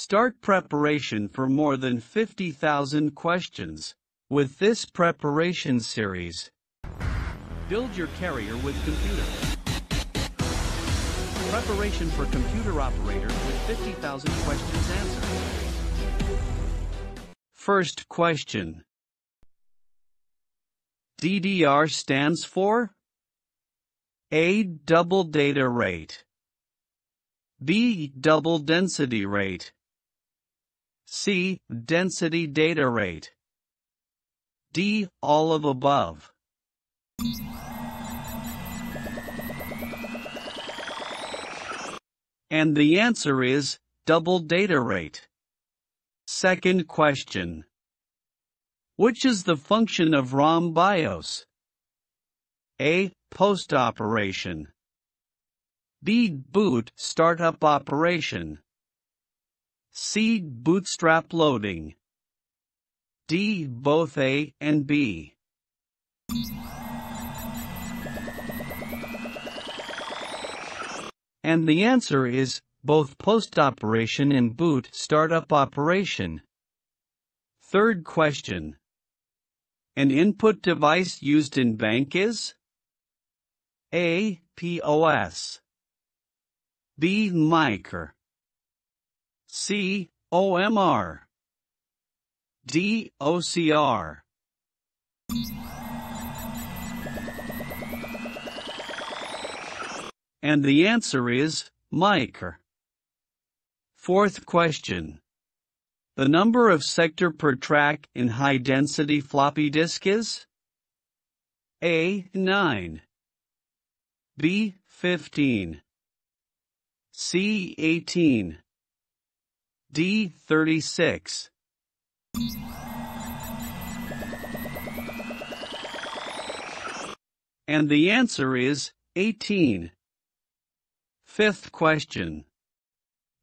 Start preparation for more than 50,000 questions. With this preparation series, build your carrier with computer. Preparation for computer operator with 50,000 questions answered. First question. DDR stands for A. Double data rate B. Double density rate C. Density data rate D. All of above And the answer is double data rate. Second question. Which is the function of ROM BIOS? A. Post operation. B. Boot startup operation. C. Bootstrap loading. D. Both A and B. And the answer is both post operation and boot startup operation. Third question. An input device used in bank is A. POS B. Micr C. OMR D. OCR And the answer is Micr. Fourth question. The number of sector per track in high-density floppy disk is A. 9 B. 15 C. 18 D. 36 And the answer is 18. Fifth question.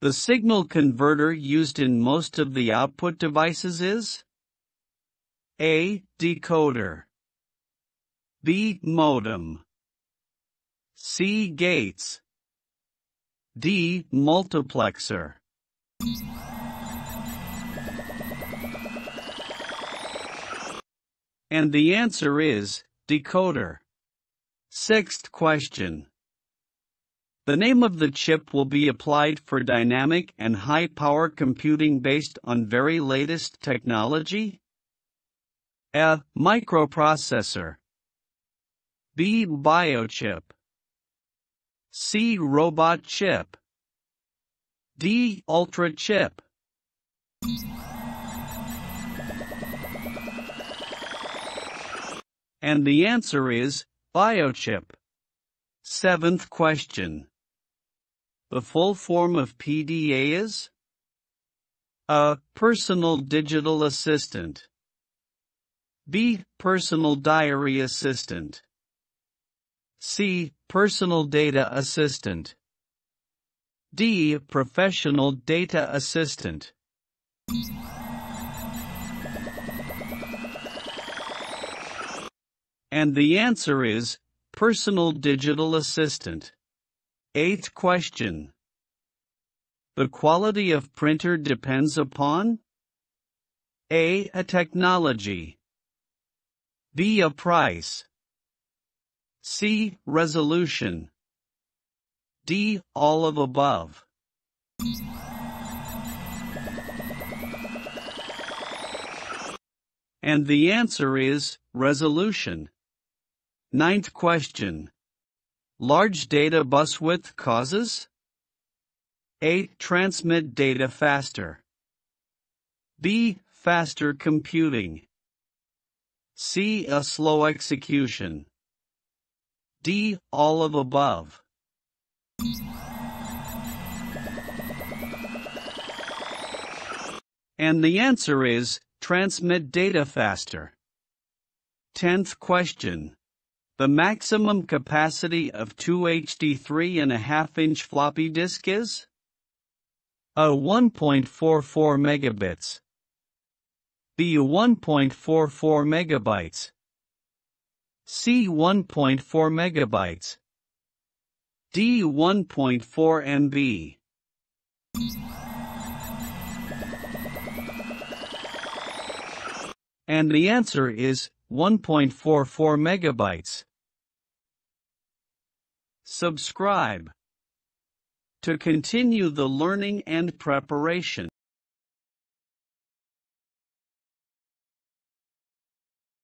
The signal converter used in most of the output devices is A. Decoder B. Modem C. Gates D. Multiplexer And the answer is decoder. Sixth question. The name of the chip will be applied for dynamic and high power computing based on very latest technology? A. Microprocessor. B. Biochip. C. Robot chip. D. Ultra chip. And the answer is biochip. Seventh question. The full form of PDA is A. Personal Digital Assistant B. Personal Diary Assistant C. Personal Data Assistant D. Professional Data Assistant And the answer is Personal Digital Assistant. Eighth question. The quality of printer depends upon A. A technology B. A price C. Resolution D. All of above And the answer is resolution. Ninth question. Large data bus width causes A. Transmit data faster. B. Faster computing. C. A slow execution. D. All of above. And the answer is transmit data faster. Tenth question. The maximum capacity of two HD 3.5 inch floppy disk is A 1.44 megabits B 1.44 megabytes C 1.4 megabytes D 1.4 MB. And the answer is 1.44 megabytes. Subscribe to continue the learning and preparation.